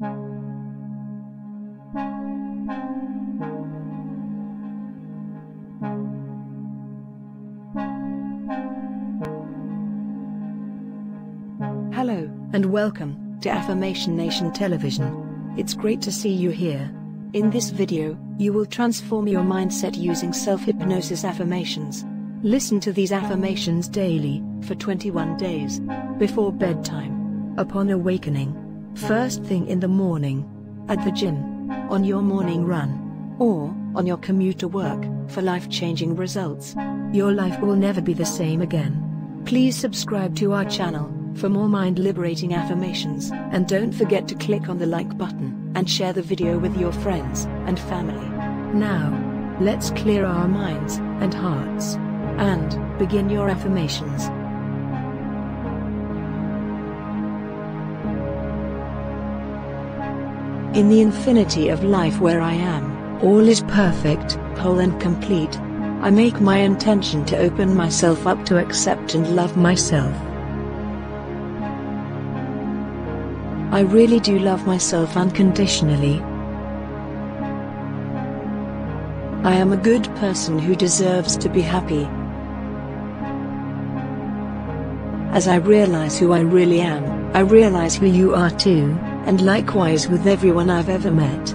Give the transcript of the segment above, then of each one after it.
Hello, and welcome to Affirmation Nation Television. It's great to see you here. In this video, you will transform your mindset using self-hypnosis affirmations. Listen to these affirmations daily, for 21 days. Before bedtime. Upon awakening. First thing in the morning. At the gym. On your morning run. Or, on your commute to work, for life-changing results. Your life will never be the same again. Please subscribe to our channel, for more mind-liberating affirmations, and don't forget to click on the like button, and share the video with your friends and family. Now, let's clear our minds and hearts and begin your affirmations. In the infinity of life where I am, all is perfect, whole and complete. I make my intention to open myself up to accept and love myself. I really do love myself unconditionally. I am a good person who deserves to be happy. As I realize who I really am, I realize who you are too, and likewise with everyone I've ever met.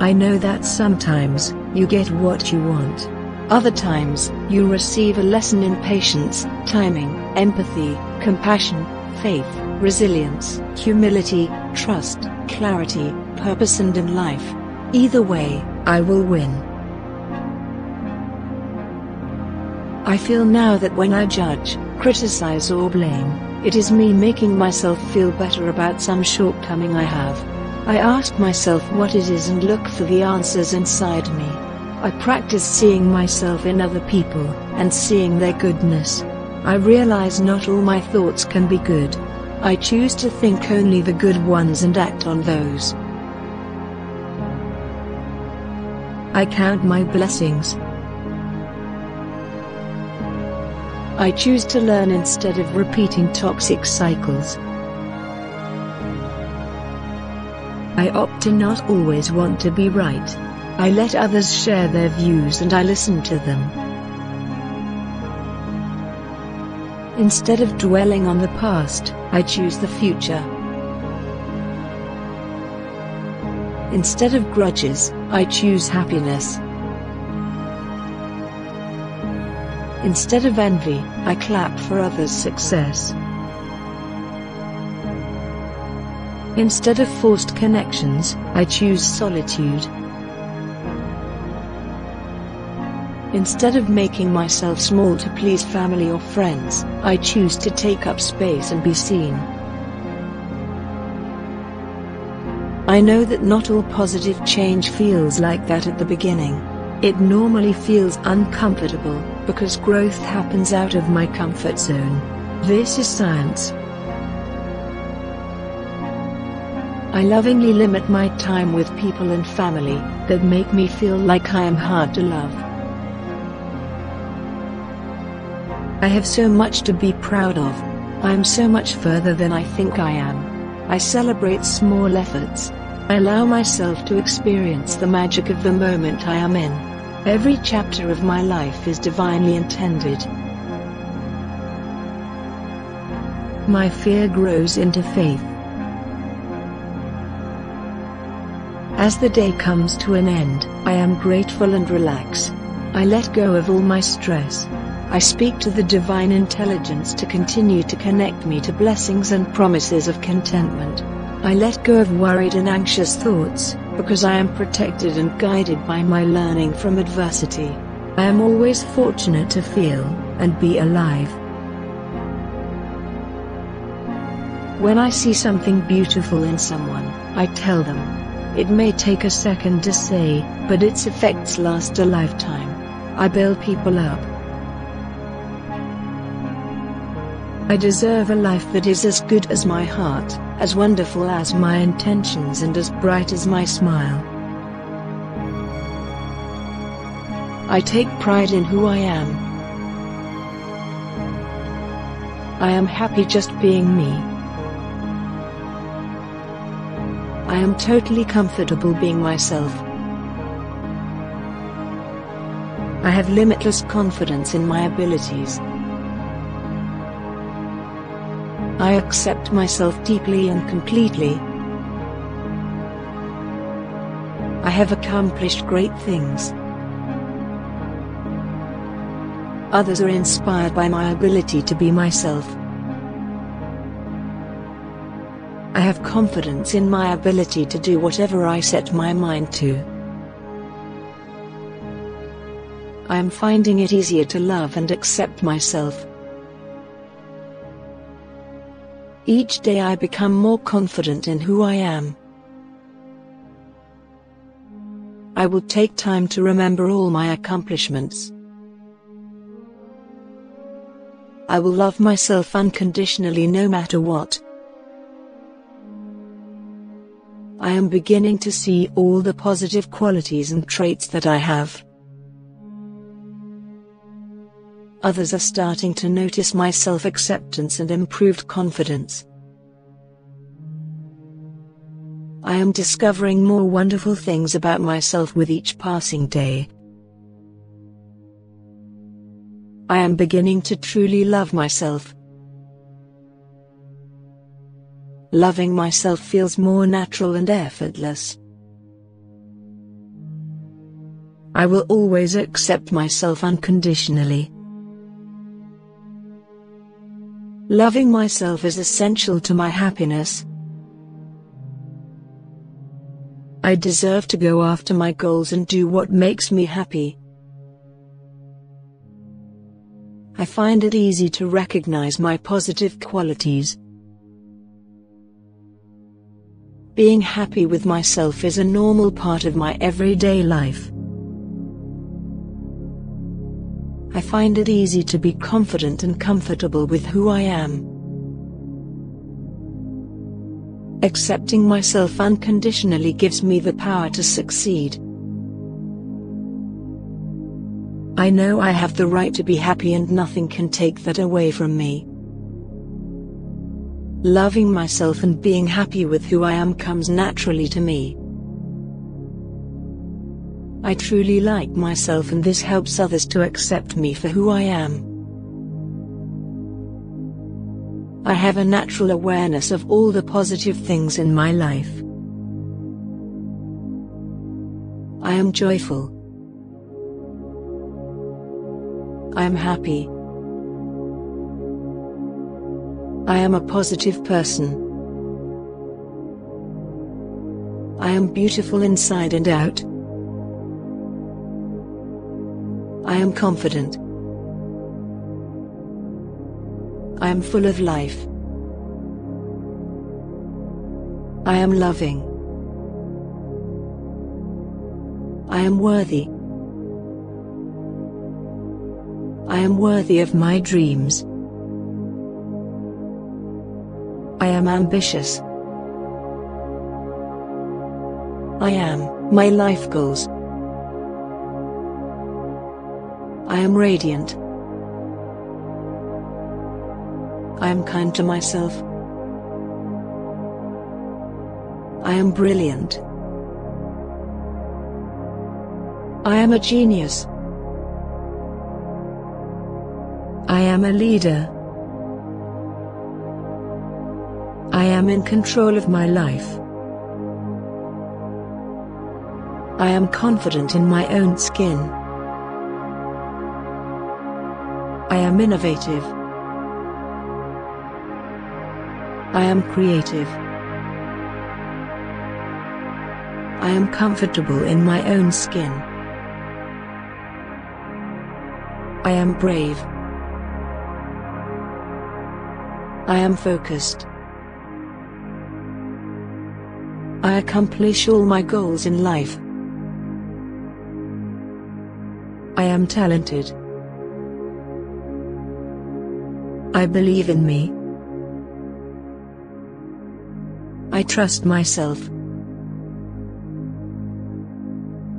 I know that sometimes, you get what you want. Other times, you receive a lesson in patience, timing, empathy, compassion, faith, resilience, humility, trust, clarity, purpose and in life. Either way, I will win. I feel now that when I judge, criticize or blame, it is me making myself feel better about some shortcoming I have. I ask myself what it is and look for the answers inside me. I practice seeing myself in other people, and seeing their goodness. I realize not all my thoughts can be good. I choose to think only the good ones and act on those. I count my blessings, I choose to learn instead of repeating toxic cycles. I opt to not always want to be right. I let others share their views and I listen to them. Instead of dwelling on the past, I choose the future. Instead of grudges, I choose happiness. Instead of envy, I clap for others' success. Instead of forced connections, I choose solitude. Instead of making myself small to please family or friends, I choose to take up space and be seen. I know that not all positive change feels like that at the beginning. It normally feels uncomfortable, because growth happens out of my comfort zone. This is science. I lovingly limit my time with people and family that make me feel like I am hard to love. I have so much to be proud of. I am so much further than I think I am. I celebrate small efforts. I allow myself to experience the magic of the moment I am in. Every chapter of my life is divinely intended. My fear grows into faith. As the day comes to an end, I am grateful and relax. I let go of all my stress. I speak to the divine intelligence to continue to connect me to blessings and promises of contentment. I let go of worried and anxious thoughts, because I am protected and guided by my learning from adversity. I am always fortunate to feel and be alive. When I see something beautiful in someone, I tell them. It may take a second to say, but its effects last a lifetime. I build people up, I deserve a life that is as good as my heart, as wonderful as my intentions and as bright as my smile. I take pride in who I am. I am happy just being me. I am totally comfortable being myself. I have limitless confidence in my abilities. I accept myself deeply and completely. I have accomplished great things. Others are inspired by my ability to be myself. I have confidence in my ability to do whatever I set my mind to. I am finding it easier to love and accept myself. Each day I become more confident in who I am. I will take time to remember all my accomplishments. I will love myself unconditionally no matter what. I am beginning to see all the positive qualities and traits that I have. Others are starting to notice my self acceptance and improved confidence. I am discovering more wonderful things about myself with each passing day. I am beginning to truly love myself. Loving myself feels more natural and effortless. I will always accept myself unconditionally. Loving myself is essential to my happiness. I deserve to go after my goals and do what makes me happy. I find it easy to recognize my positive qualities. Being happy with myself is a normal part of my everyday life. I find it easy to be confident and comfortable with who I am. Accepting myself unconditionally gives me the power to succeed. I know I have the right to be happy and nothing can take that away from me. Loving myself and being happy with who I am comes naturally to me. I truly like myself and this helps others to accept me for who I am. I have a natural awareness of all the positive things in my life. I am joyful. I am happy. I am a positive person. I am beautiful inside and out. Am confident. I am full of life. I am loving. I am worthy. I am worthy of my dreams. I am ambitious. I am my life goals. Am radiant. I am kind to myself. I am brilliant. I am a genius. I am a leader. I am in control of my life. I am confident in my own skin. I am innovative. I am creative. I am comfortable in my own skin. I am brave. I am focused. I accomplish all my goals in life. I am talented. I believe in me. I trust myself.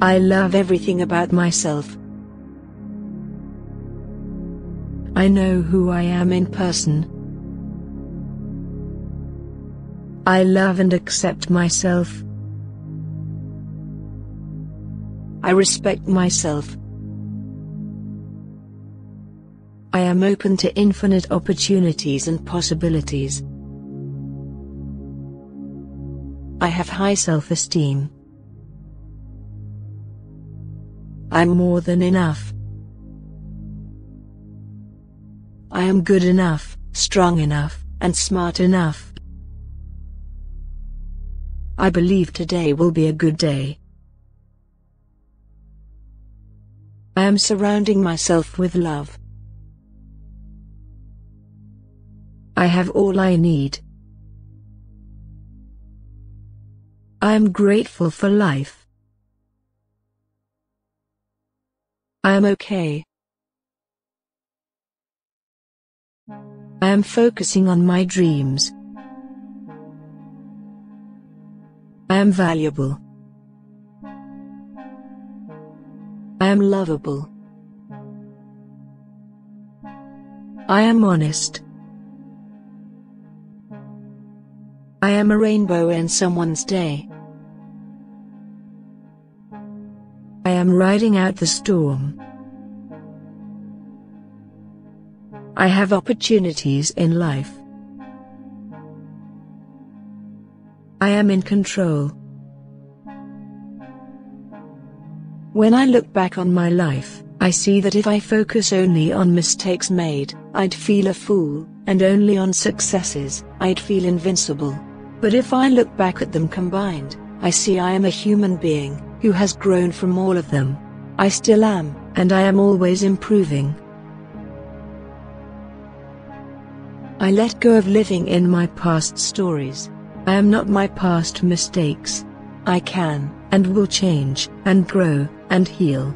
I love everything about myself. I know who I am in person. I love and accept myself. I respect myself. I am open to infinite opportunities and possibilities. I have high self-esteem. I'm more than enough. I am good enough, strong enough, and smart enough. I believe today will be a good day. I am surrounding myself with love. I have all I need. I am grateful for life. I am okay. I am focusing on my dreams. I am valuable. I am lovable. I am honest. I am a rainbow in someone's day. I am riding out the storm. I have opportunities in life. I am in control. When I look back on my life, I see that if I focus only on mistakes made, I'd feel a fool, and only on successes, I'd feel invincible. But if I look back at them combined, I see I am a human being, who has grown from all of them. I still am, and I am always improving. I let go of living in my past stories. I am not my past mistakes. I can, and will change, and grow, and heal.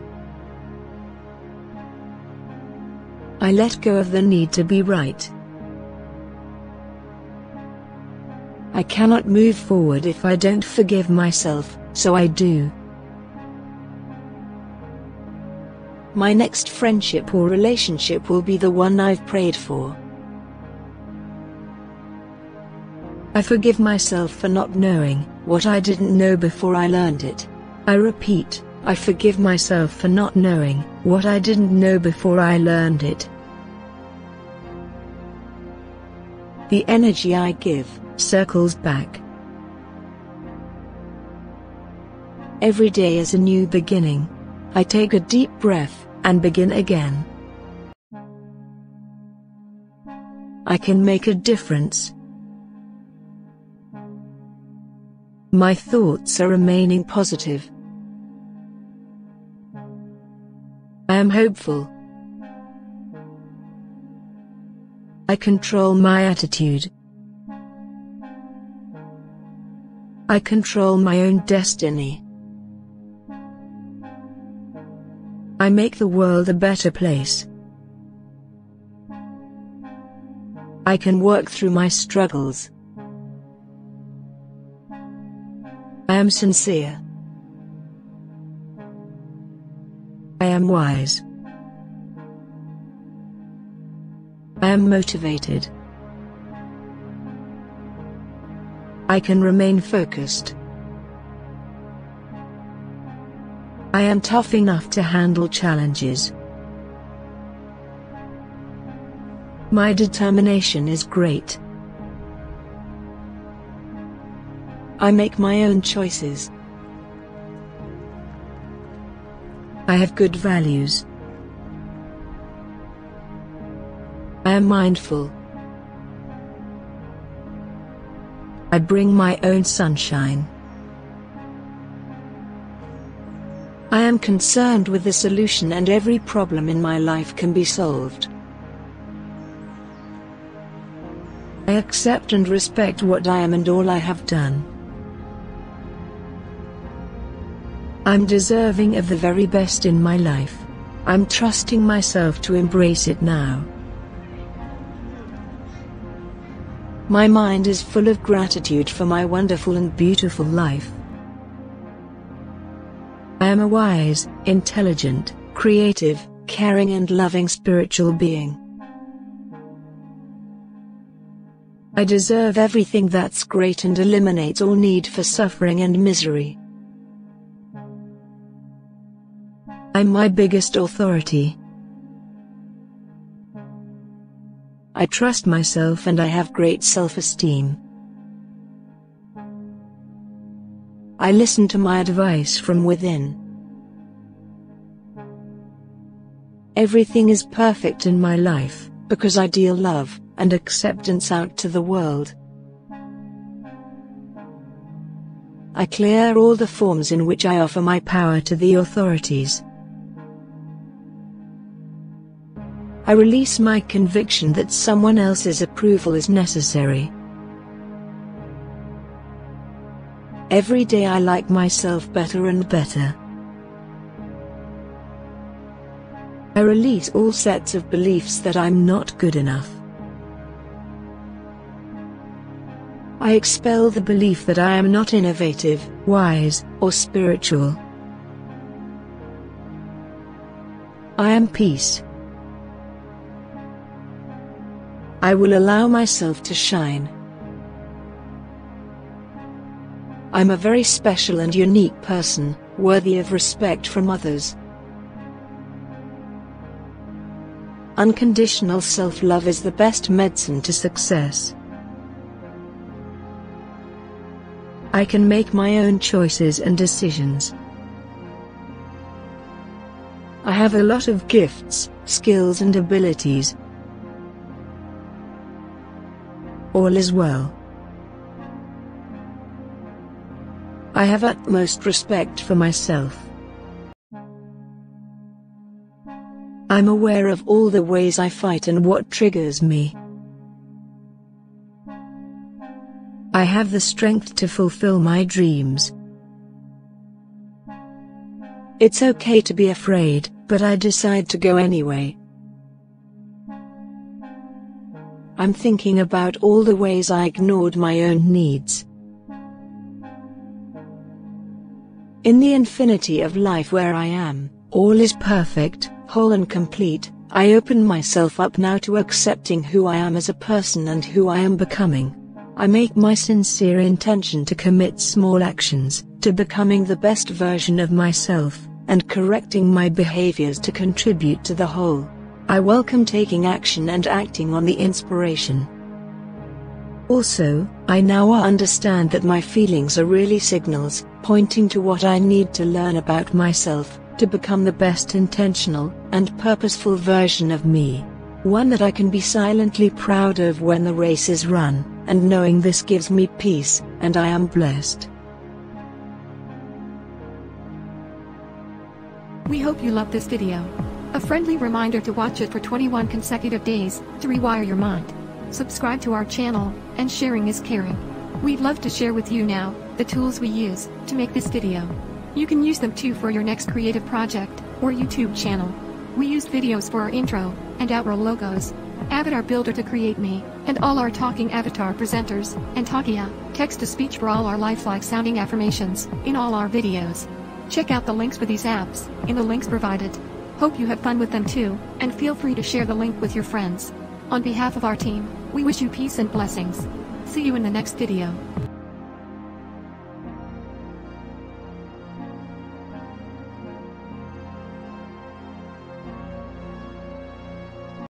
I let go of the need to be right. I cannot move forward if I don't forgive myself, so I do. My next friendship or relationship will be the one I've prayed for. I forgive myself for not knowing what I didn't know before I learned it. I repeat, I forgive myself for not knowing what I didn't know before I learned it. The energy I give circles back. Every day is a new beginning. I take a deep breath and begin again. I can make a difference. My thoughts are remaining positive. I am hopeful. I control my attitude. I control my own destiny. I make the world a better place. I can work through my struggles. I am sincere. I am wise. I am motivated. I can remain focused. I am tough enough to handle challenges. My determination is great. I make my own choices. I have good values. I am mindful. I bring my own sunshine. I am concerned with the solution and every problem in my life can be solved. I accept and respect what I am and all I have done. I'm deserving of the very best in my life. I'm trusting myself to embrace it now. My mind is full of gratitude for my wonderful and beautiful life. I am a wise, intelligent, creative, caring and loving spiritual being. I deserve everything that's great and eliminates all need for suffering and misery. I'm my biggest authority. I trust myself and I have great self-esteem. I listen to my advice from within. Everything is perfect in my life, because I deal love and acceptance out to the world. I clear all the forms in which I offer my power to the authorities. I release my conviction that someone else's approval is necessary. Every day I like myself better and better. I release all sets of beliefs that I'm not good enough. I expel the belief that I am not innovative, wise, or spiritual. I am peace. I will allow myself to shine. I'm a very special and unique person, worthy of respect from others. Unconditional self-love is the best medicine to success. I can make my own choices and decisions. I have a lot of gifts, skills and abilities. All is well. I have utmost respect for myself. I'm aware of all the ways I fight and what triggers me. I have the strength to fulfill my dreams. It's okay to be afraid, but I decide to go anyway. I'm thinking about all the ways I ignored my own needs. In the infinity of life where I am, all is perfect, whole and complete, I open myself up now to accepting who I am as a person and who I am becoming. I make my sincere intention to commit small actions, to becoming the best version of myself, and correcting my behaviors to contribute to the whole. I welcome taking action and acting on the inspiration. Also, I now understand that my feelings are really signals, pointing to what I need to learn about myself, to become the best intentional and purposeful version of me. One that I can be silently proud of when the race is run and knowing this gives me peace, and I am blessed. We hope you love this video. A friendly reminder to watch it for 21 consecutive days, to rewire your mind. Subscribe to our channel, and sharing is caring. We'd love to share with you now, the tools we use, to make this video. You can use them too for your next creative project, or YouTube channel. We used Viddyoze for our intro, and outro logos, Avatar Builder to create me, and all our talking avatar presenters, and Talkia, text-to-speech for all our lifelike sounding affirmations, in all our videos. Check out the links for these apps, in the links provided. Hope you have fun with them too, and feel free to share the link with your friends. On behalf of our team, we wish you peace and blessings. See you in the next video.